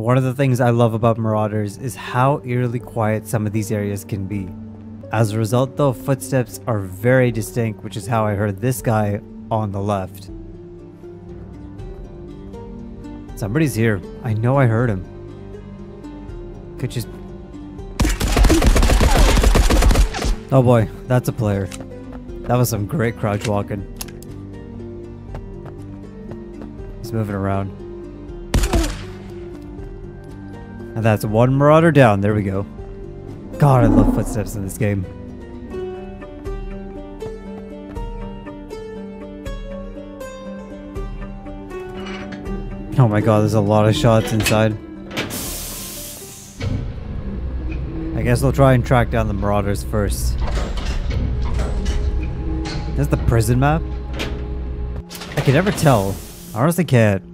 One of the things I love about Marauders is how eerily quiet some of these areas can be. As a result though, footsteps are very distinct, which is how I heard this guy on the left. Somebody's here. I know I heard him. Could just... Oh boy, that's a player. That was some great crouch walking. He's moving around. And that's one Marauder down. There we go. God, I love footsteps in this game. Oh my god, there's a lot of shots inside. I guess we'll try and track down the Marauders first. This is the prison map? I can never tell. I honestly can't.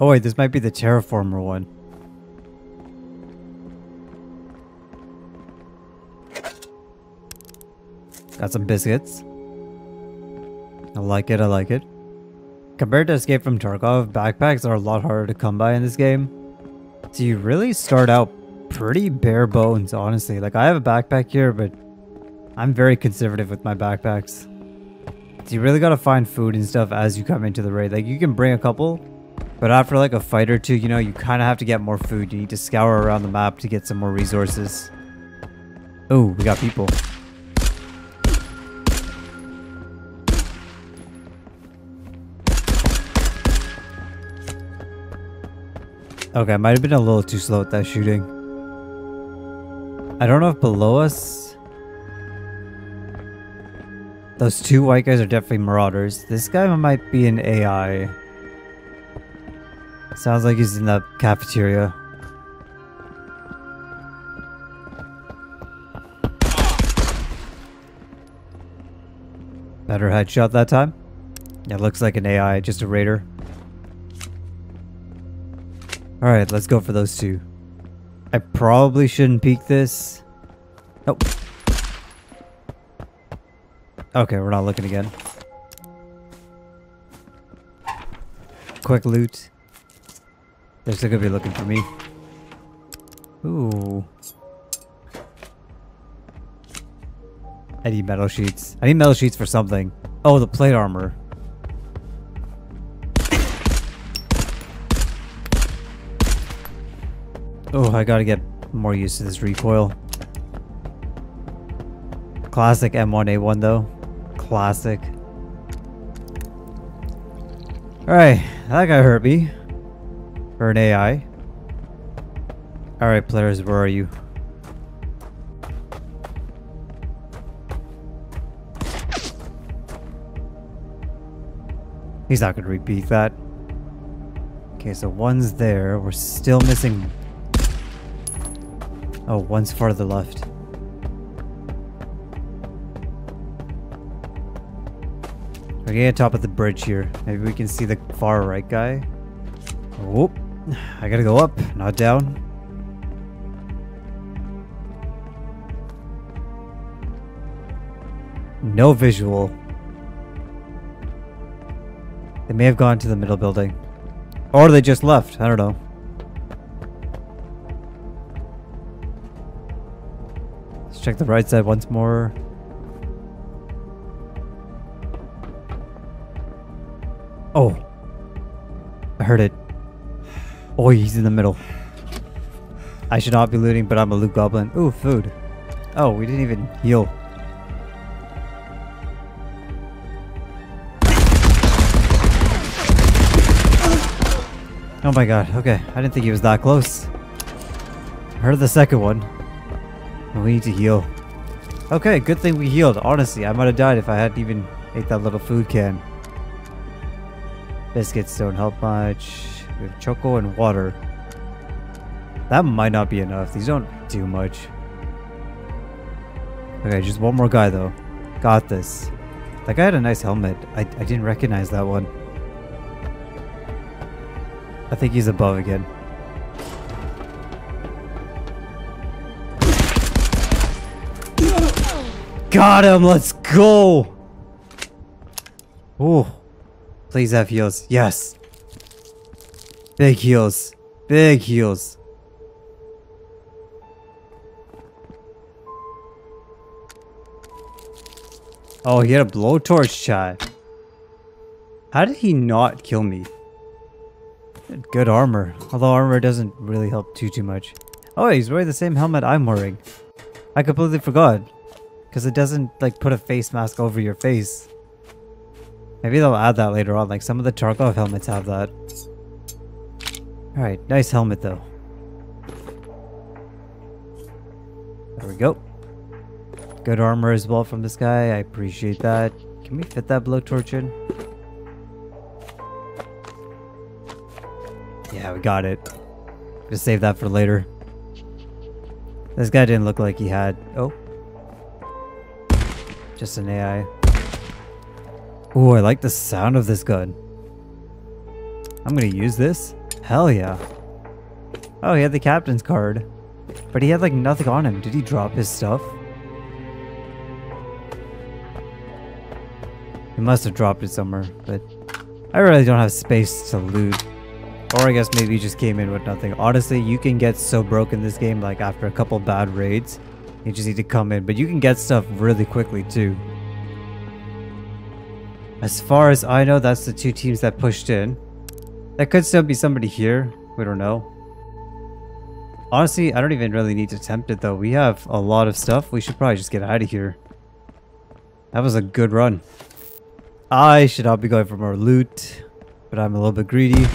Oh wait, this might be the Terraformer one. Got some biscuits. I like it, I like it. Compared to Escape from Tarkov, backpacks are a lot harder to come by in this game. So you really start out pretty bare bones, honestly. Like, I have a backpack here, but I'm very conservative with my backpacks. So you really gotta find food and stuff as you come into the raid. Like, you can bring a couple, but after like a fight or two, you know, you kind of have to get more food. You need to scour around the map to get some more resources. Oh, we got people. Okay, I might have been a little too slow at that shooting. I don't know if below us... Those two white guys are definitely marauders. This guy might be an AI. Sounds like he's in the cafeteria. Better headshot that time. It looks like an AI, just a raider. Alright, let's go for those two. I probably shouldn't peek this. Nope. Okay, we're not looking again. Quick loot. They're still gonna be looking for me. Ooh. I need metal sheets. I need metal sheets for something. Oh, the plate armor. Oh, I gotta get more used to this recoil. Classic M1A1 though. Classic. Alright, that guy hurt me. For an AI. Alright players, where are you? He's not gonna repeat that. Okay, so one's there. We're still missing Oh, one's farther left. We're getting top of the bridge here. Maybe we can see the far right guy. Whoop. I gotta go up, not down. No visual. They may have gone to the middle building. Or they just left. I don't know. Let's check the right side once more. Oh. I heard it. Oh, he's in the middle. I should not be looting, but I'm a loot goblin. Ooh, food. Oh, we didn't even heal. Oh my god, okay. I didn't think he was that close. I heard the second one. We need to heal. Okay, good thing we healed. Honestly, I might have died if I hadn't even ate that little food can. Biscuits don't help much. We have choco and water. That might not be enough. These don't do much. Okay, just one more guy though. Got this. That guy had a nice helmet. I, I didn't recognize that one. I think he's above again. Got him! Let's go! Oh, please have heals. Yes. Big heals. Big heals. Oh, he had a blowtorch chat. How did he not kill me? Good armor. Although armor doesn't really help too too much. Oh, he's wearing the same helmet I'm wearing. I completely forgot. Because it doesn't like put a face mask over your face. Maybe they'll add that later on. Like some of the Tarkov helmets have that. Alright, nice helmet though. There we go. Good armor as well from this guy. I appreciate that. Can we fit that blowtorch in? Yeah, we got it. Just save that for later. This guy didn't look like he had... Oh. Just an AI. Oh, I like the sound of this gun. I'm gonna use this. Hell yeah. Oh, he had the captain's card. But he had like nothing on him. Did he drop his stuff? He must have dropped it somewhere, but I really don't have space to loot. Or I guess maybe he just came in with nothing. Honestly, you can get so broke in this game, like after a couple bad raids. You just need to come in, but you can get stuff really quickly too. As far as I know, that's the two teams that pushed in. There could still be somebody here. We don't know. Honestly, I don't even really need to tempt it though. We have a lot of stuff. We should probably just get out of here. That was a good run. I should not be going for more loot, but I'm a little bit greedy.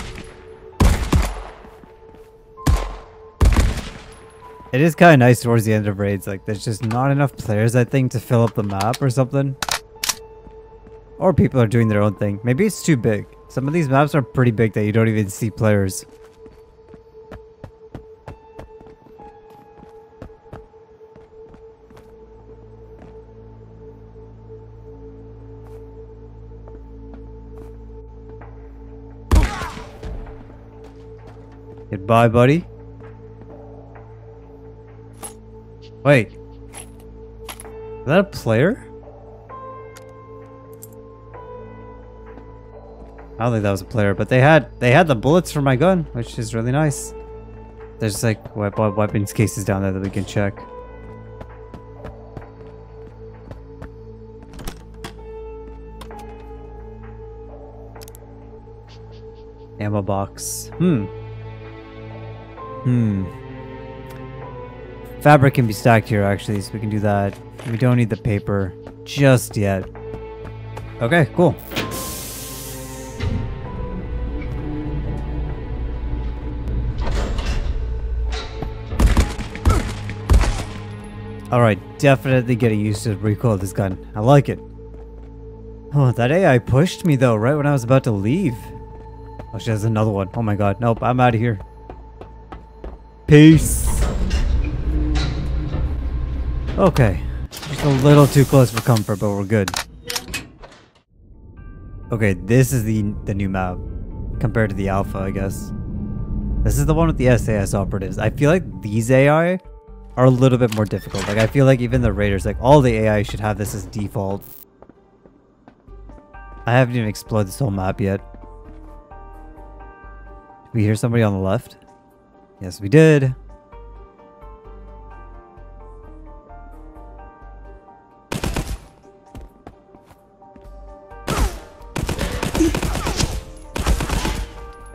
It is kind of nice towards the end of raids, like there's just not enough players I think to fill up the map or something. Or people are doing their own thing. Maybe it's too big. Some of these maps are pretty big that you don't even see players. Goodbye, buddy. Wait. Is that a player? I don't think that was a player, but they had they had the bullets for my gun, which is really nice. There's like weapons cases down there that we can check. Ammo box. Hmm. Hmm. Fabric can be stacked here, actually, so we can do that. We don't need the paper just yet. Okay, cool. Alright, definitely getting used to recoil this gun. I like it. Oh, that AI pushed me though, right when I was about to leave. Oh, she has another one. Oh my god. Nope, I'm out of here. Peace. Okay. Just a little too close for comfort, but we're good. Okay, this is the the new map. Compared to the alpha, I guess. This is the one with the SAS operatives. I feel like these AI are a little bit more difficult. Like, I feel like even the raiders, like, all the AI should have this as default. I haven't even explored this whole map yet. We hear somebody on the left? Yes, we did.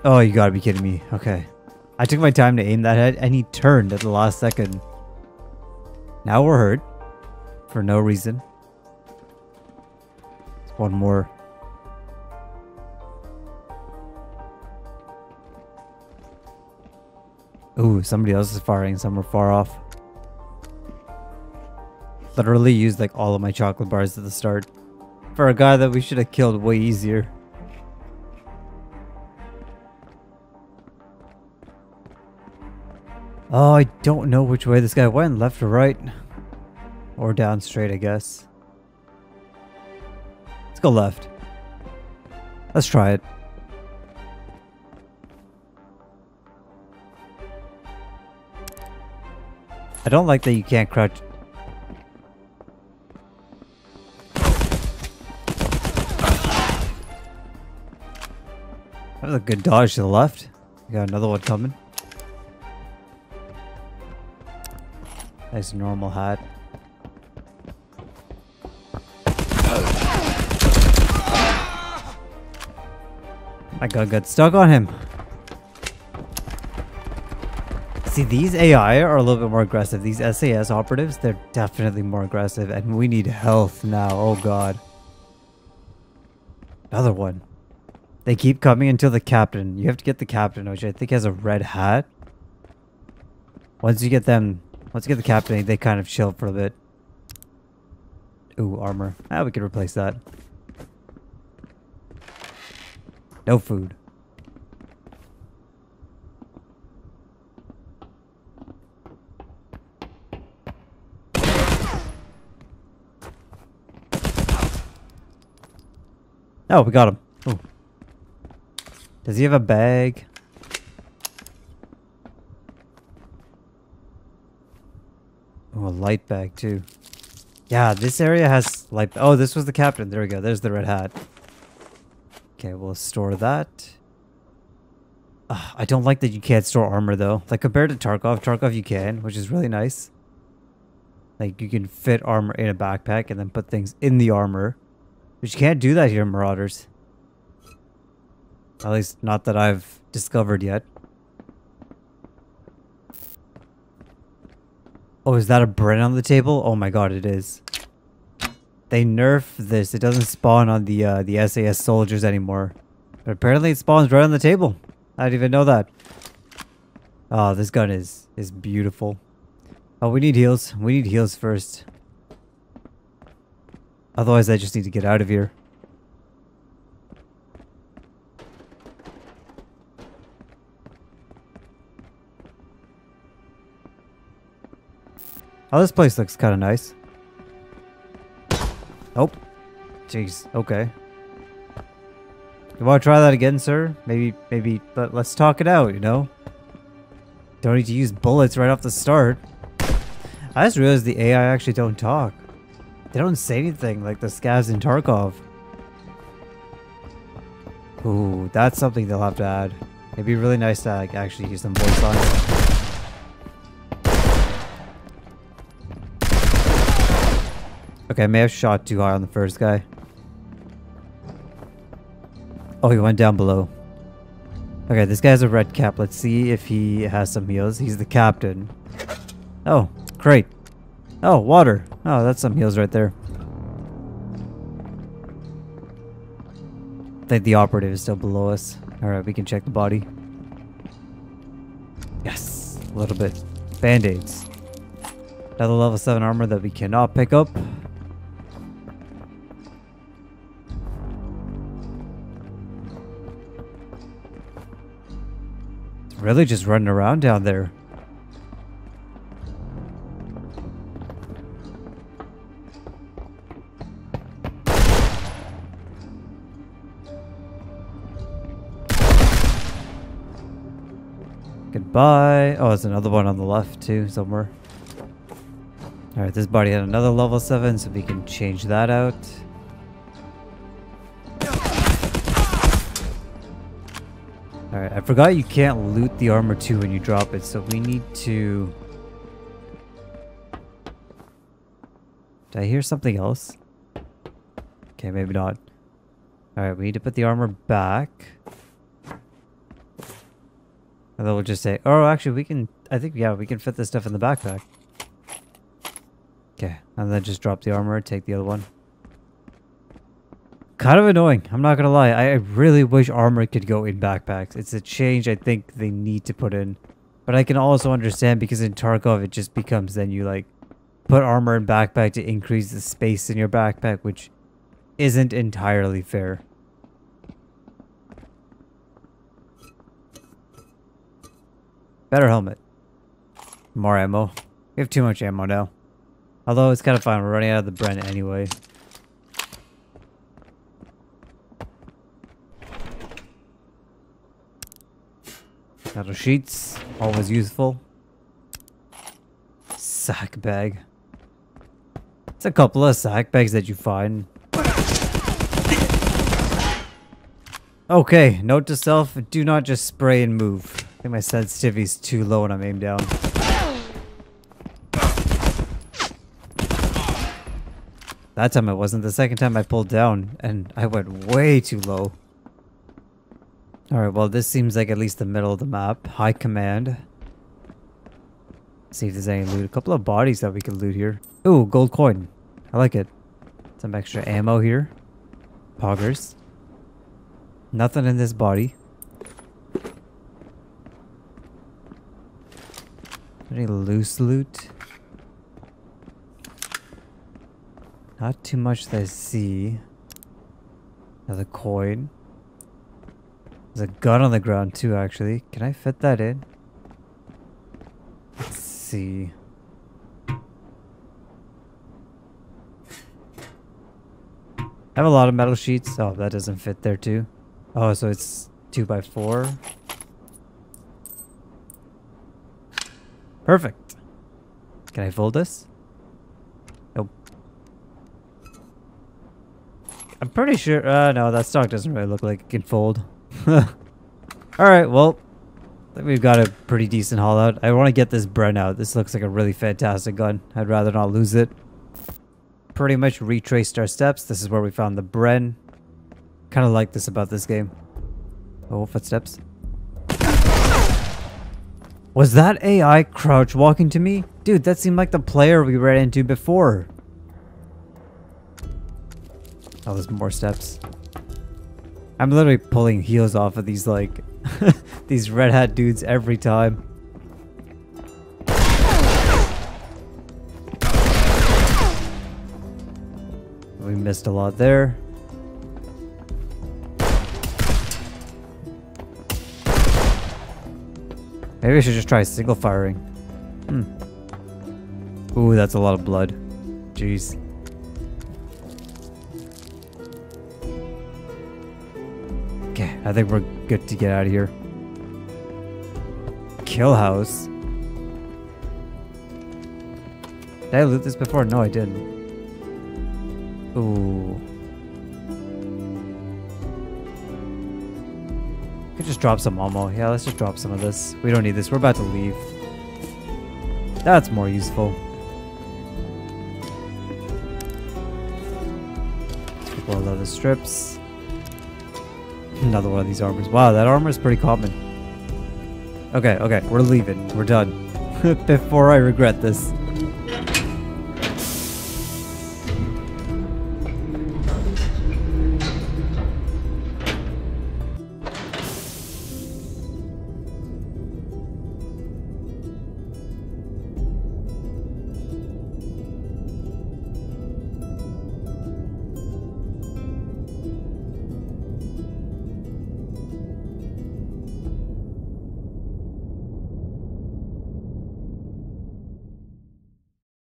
Oh, you gotta be kidding me. Okay. I took my time to aim that head, and he turned at the last second. Now we're hurt. For no reason. One more. Ooh, somebody else is firing somewhere far off. Literally used like all of my chocolate bars at the start. For a guy that we should have killed way easier. Oh, I don't know which way this guy went, left or right. Or down straight, I guess. Let's go left. Let's try it. I don't like that you can't crouch. That was a good dodge to the left. We got another one coming. Nice normal hat. My gun got stuck on him. See, these AI are a little bit more aggressive. These SAS operatives, they're definitely more aggressive. And we need health now. Oh, God. Another one. They keep coming until the captain. You have to get the captain, which I think has a red hat. Once you get them, you get the captain, they kind of chill for a bit. Ooh, armor. Ah, we could replace that. No food. Oh, we got him. Ooh. Does he have a bag? Oh, a light bag too. Yeah, this area has light. Oh, this was the captain. There we go. There's the red hat. Okay, we'll store that. Uh, I don't like that you can't store armor though. Like compared to Tarkov, Tarkov you can, which is really nice. Like you can fit armor in a backpack and then put things in the armor. But you can't do that here, Marauders. At least not that I've discovered yet. Oh, is that a Bren on the table? Oh my god, it is. They nerf this. It doesn't spawn on the uh, the SAS soldiers anymore. But apparently it spawns right on the table. I didn't even know that. Oh, this gun is is beautiful. Oh, we need heals. We need heals first. Otherwise, I just need to get out of here. Oh, this place looks kind of nice. Oh. Jeez. Okay. You want to try that again, sir? Maybe, maybe, let, let's talk it out, you know? Don't need to use bullets right off the start. I just realized the AI actually don't talk. They don't say anything like the scavs in Tarkov. Ooh, that's something they'll have to add. It'd be really nice to like, actually use some voice lines. Okay, I may have shot too high on the first guy. Oh, he went down below. Okay, this guy has a red cap. Let's see if he has some heals. He's the captain. Oh, great. Oh, water. Oh, that's some heals right there. I think the operative is still below us. Alright, we can check the body. Yes, a little bit. Band-aids. Another level 7 armor that we cannot pick up. Really just running around down there. Goodbye. Oh, there's another one on the left too, somewhere. Alright, this body had another level 7, so we can change that out. Alright, I forgot you can't loot the armor too when you drop it, so we need to... Did I hear something else? Okay, maybe not. Alright, we need to put the armor back. And then we'll just say, oh, actually, we can, I think, yeah, we can fit this stuff in the backpack. Okay, and then just drop the armor, take the other one. Kind of annoying, I'm not gonna lie. I really wish armor could go in backpacks. It's a change I think they need to put in. But I can also understand because in Tarkov it just becomes then you like put armor in backpack to increase the space in your backpack, which isn't entirely fair. Better helmet. More ammo. We have too much ammo now. Although it's kind of fine. We're running out of the Bren anyway. Metal sheets. Always useful. Sack bag. It's a couple of sack bags that you find. Okay, note to self, do not just spray and move. I think my sensitivity's too low when I'm aimed down. That time it wasn't. The second time I pulled down and I went way too low. Alright, well this seems like at least the middle of the map. High command. See if there's any loot. A couple of bodies that we can loot here. Ooh, gold coin. I like it. Some extra ammo here. Poggers. Nothing in this body. Any loose loot? Not too much that I see. Another coin. There's a gun on the ground too, actually. Can I fit that in? Let's see. I have a lot of metal sheets. Oh, that doesn't fit there too. Oh, so it's two by four. Perfect. Can I fold this? Nope. I'm pretty sure. Uh, no, that stock doesn't really look like it can fold. Alright, well, we've got a pretty decent haul out. I want to get this Bren out. This looks like a really fantastic gun. I'd rather not lose it. Pretty much retraced our steps. This is where we found the Bren. Kind of like this about this game. Oh, footsteps. Was that AI crouch walking to me? Dude, that seemed like the player we ran into before. Oh, there's more steps. I'm literally pulling heals off of these, like, these red hat dudes every time. We missed a lot there. Maybe I should just try single firing. Hmm. Ooh, that's a lot of blood. Jeez. Okay, I think we're good to get out of here. Kill house. Did I loot this before? No, I didn't. Ooh. Could just drop some ammo. Yeah, let's just drop some of this. We don't need this. We're about to leave. That's more useful. Couple of leather strips. Another one of these armors. Wow, that armor is pretty common. Okay, okay, we're leaving. We're done. Before I regret this.